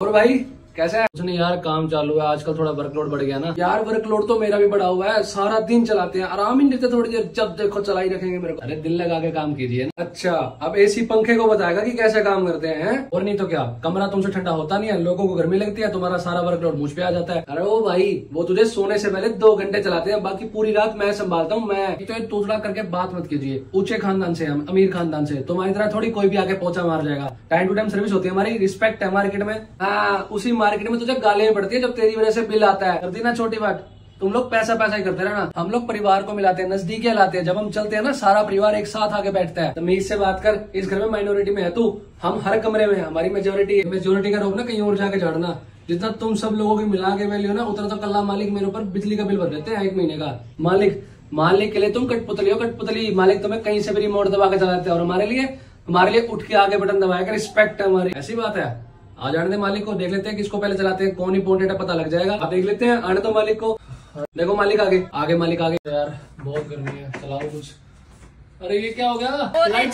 और भाई कैसा है? कुछ नहीं यार काम चालू है, आजकल थोड़ा वर्कलोड बढ़ गया ना। यार वर्कलोड तो मेरा भी बढ़ा हुआ है, सारा दिन चलाते हैं। आराम ही नहीं देते थोड़ी देर, जब देखो चला ही रखेंगे मेरे को। अरे दिल लगा के काम कीजिए ना। अच्छा अब एसी पंखे को बताएगा कि कैसे काम करते हैं और नहीं तो क्या, कमरा तुमसे ठंडा होता नहीं है, लोगों को गर्मी लगती है, तुम्हारा सारा वर्कलोड मुझ पे आ जाता है। अरे ओ भाई, वो तुझे सोने से पहले दो घंटे चलाते हैं, बाकी पूरी रात मैं संभालता हूँ, मैं। तो तूतड़ा करके बात मत कीजिए। ऊँचे खानदान से हम, अमीर खानदान से। तुम्हारी तरह थोड़ी कोई भी आके पहुँचा मार जाएगा। टाइम टू टाइम सर्विस होती है हमारी रिस्पेक्ट है मार्केट में। हाँ उसी में तुझे गाले देनी पड़ती है जब तेरी वजह से बिल आता है। कर दी ना छोटी बात। तुम लोग पैसा पैसा ही करते रहना। हम लोग परिवार को मिलाते हैं, नज़दीक लाते हैं। जब हम चलते हैं ना, सारा परिवार एक साथ आके बैठता है। मैं इससे बात कर, इस घर में माइनॉरिटी में है तू। हम हर कमरे में हमारी मेजोरिटी है। मेजोरिटी का रोक ना, कहीं और जाके चढ़ना जितना तुम सब लोगों की मिला के वैल्यू ना, उतना तो कल्ला मालिक मेरे ऊपर बिजली का बिल भर देते हैं एक महीने का। मालिक मालिक के लिए तुम कटपुतली हो कटपुतली मालिक तुम्हें कहीं से भी रिमोट दबा के चलाते हैं। और हमारे लिए हमारे लिए उठ के आगे बटन दबाएगा रिस्पेक्ट है हमारी। ऐसी बात है। आ जाने दे मालिक को देख लेते हैं किसको पहले चलाते हैं कौन इंपोर्टेंट है पता लग जाएगा। आप देख लेते हैं आने तो मालिक को। देखो मालिक आगे आगे मालिक आगे। यार बहुत गर्मी है चलाओ कुछ। अरे ये क्या हो गया? लाइट